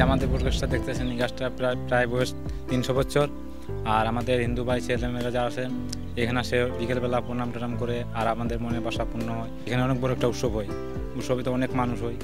আমাদের বটগাছটা দেখতেছেন, এই গাছটা প্রায় প্রায় বয়স তিনশো বছর। আর আমাদের হিন্দু ভাই ছেলেমেয়েরা যা আছে, এখানে আসে বিকেলবেলা প্রণাম টনাম করে, আর আমাদের মনে বাসা পূর্ণ হয়। এখানে অনেক বড় একটা উৎসব হয়। উৎসবে তো অনেক মানুষ হয়।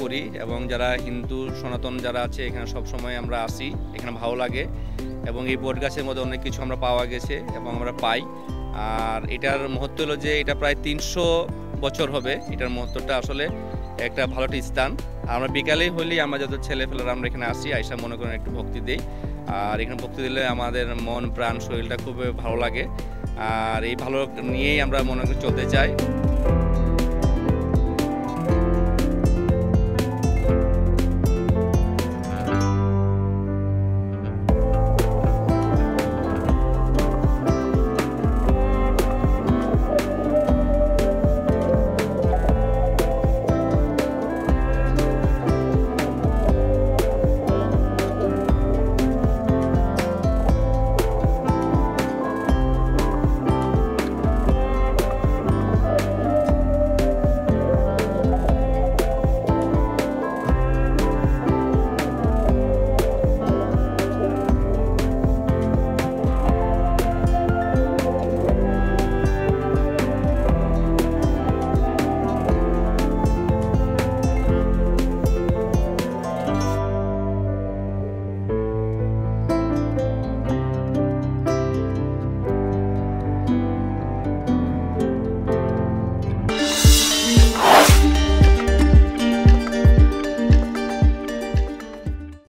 করি এবং যারা হিন্দু, সনাতন যারা আছে, এখানে সব সময় আমরা আসি। এখানে ভালো লাগে এবং এই বট গাছের মধ্যে অনেক কিছু আমরা পাওয়া গেছে এবং আমরা পাই। আর এটার মহত্ব হলো যে এটা প্রায় তিনশো বছর হবে। এটার মহত্বটা আসলে একটা ভালো একটা স্থান। আমরা বিকালেই হলেই আমরা যত ছেলে ফেলারা আমরা এখানে আসি আইসা মনে করেন একটু ভক্তি দিই। আর এখানে ভক্তি দিলে আমাদের মন, প্রাণ, শরীরটা খুব ভালো লাগে। আর এই ভালো নিয়েই আমরা মনে করি চলতে চাই।